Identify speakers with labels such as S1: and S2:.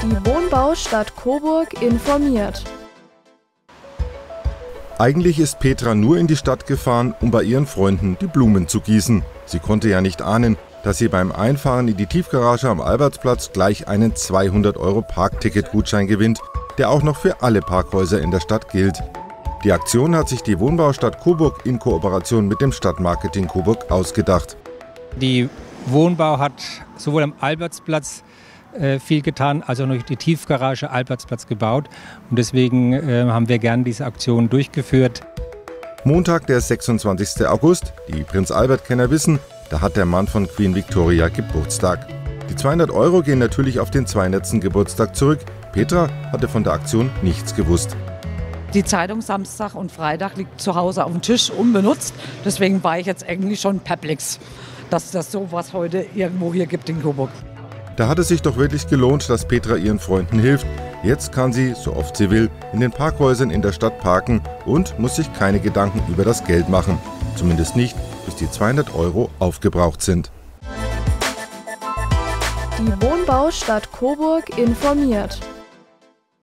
S1: Die Wohnbaustadt Coburg informiert.
S2: Eigentlich ist Petra nur in die Stadt gefahren, um bei ihren Freunden die Blumen zu gießen. Sie konnte ja nicht ahnen, dass sie beim Einfahren in die Tiefgarage am Albertsplatz gleich einen 200 Euro Parkticket-Gutschein gewinnt, der auch noch für alle Parkhäuser in der Stadt gilt. Die Aktion hat sich die Wohnbaustadt Coburg in Kooperation mit dem Stadtmarketing Coburg ausgedacht.
S3: Die Wohnbau hat sowohl am Albertsplatz viel getan, also noch die Tiefgarage Albertsplatz gebaut. Und deswegen äh, haben wir gern diese Aktion durchgeführt.
S2: Montag, der 26. August. Die Prinz Albert-Kenner wissen, da hat der Mann von Queen Victoria Geburtstag. Die 200 Euro gehen natürlich auf den 200. Geburtstag zurück. Petra hatte von der Aktion nichts gewusst.
S4: Die Zeitung Samstag und Freitag liegt zu Hause auf dem Tisch unbenutzt. Deswegen war ich jetzt eigentlich schon perplex, dass das sowas heute irgendwo hier gibt in Coburg.
S2: Da hat es sich doch wirklich gelohnt, dass Petra ihren Freunden hilft. Jetzt kann sie, so oft sie will, in den Parkhäusern in der Stadt parken und muss sich keine Gedanken über das Geld machen. Zumindest nicht, bis die 200 Euro aufgebraucht sind.
S1: Die Wohnbaustadt Coburg informiert.